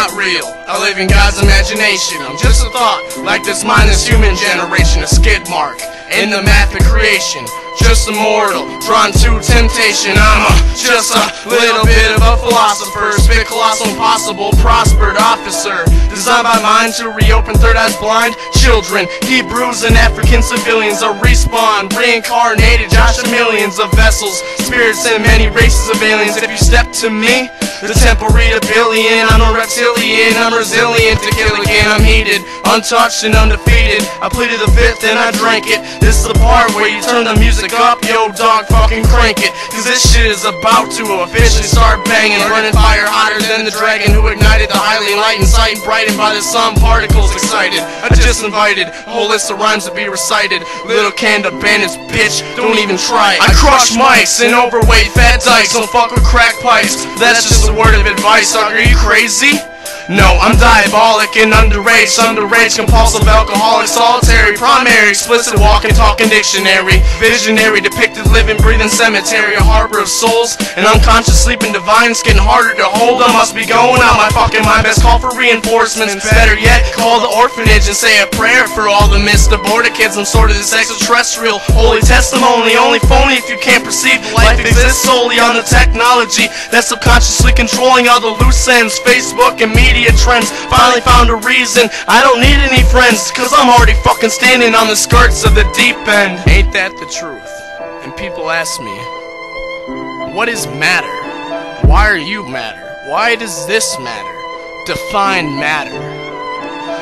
not real. I live in God's imagination. I'm just a thought, like this mindless human generation, a skid mark in the math of creation. Just a mortal, drawn to temptation. I'm a, just a little bit of a philosopher, spit colossal impossible, prospered officer. Designed by mind to reopen third eyes blind children, Hebrews and African civilians are respawn, reincarnated, Josh millions of vessels, spirits and many races of aliens. If you step to me, the temple read a billion. I'm a reptilian, I'm resilient to kill again. I'm heated, untouched and undefeated. I pleaded the fifth and I drank it. This is the part where you turn the music up, yo dog, fucking crank it. Cause this shit is about to officially start banging. Burning fire hotter than the dragon who ignited the highly enlightened sight, brightened by the sun particles excited. I just invited whole list of rhymes to be recited. Little canned bandits, bitch, don't even try. I crush mics and overweight fat dykes, don't fuck with crack pipes. That's just word of advice. Are you crazy? No, I'm diabolic and underage, underage, compulsive, alcoholic, solitary, primary, explicit, walking, talking dictionary, visionary, depicted, living, breathing cemetery, a harbor of souls, and unconscious, sleeping divine, it's getting harder to hold. I must be going out my fucking mind. Best call for reinforcements. Better yet, call the orphanage and say a prayer for all the missed aborted kids. I'm sort of this extraterrestrial, holy testimony, only phony if you can't perceive life exists solely on the technology that's subconsciously controlling all the loose ends, Facebook and media media trends Finally found a reason I don't need any friends Cause I'm already fucking standing on the skirts of the deep end Ain't that the truth? And people ask me What is matter? Why are you matter? Why does this matter? Define matter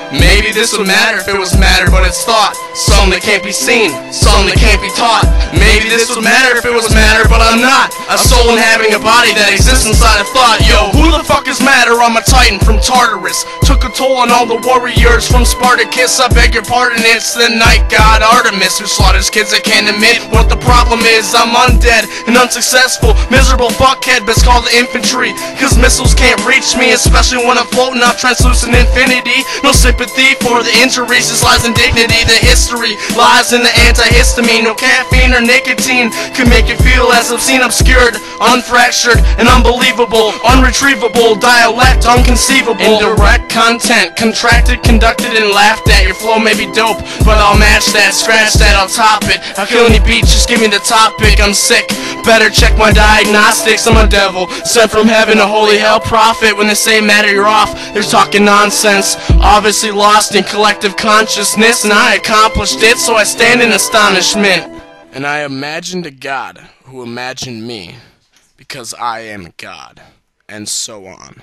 Maybe this would matter if it was matter, but it's thought. Something that can't be seen, something that can't be taught. Maybe this would matter if it was I'm not. A soul inhabiting a body that exists inside a thought. Yo, who the fuck is matter? I'm a titan from Tartarus. Took a toll on all the warriors from Spartacus. I beg your pardon, it's the night god Artemis who slaughters kids I can't admit what the problem is. I'm undead and unsuccessful. Miserable fuckhead, best call the infantry. Cause missiles can't reach me, especially when I'm floating off translucent infinity. No sympathy for the injuries, just lies in dignity. The history lies in the antihistamine. No caffeine or nicotine can make you feel as obscene, obscured, unfractured, and unbelievable. Unretrievable, dialect unconceivable. Indirect content, contracted, conducted, and laughed at. Your flow may be dope, but I'll match that, scratch that, I'll top it. I'll kill any beat, just give me the topic. I'm sick, better check my diagnostics. I'm a devil, sent from heaven, a holy hell prophet. When they say matter, you're off, they're talking nonsense. Obviously lost in collective consciousness, and I accomplished it, so I stand in astonishment. And I imagined a God who imagined me, because I am God, and so on.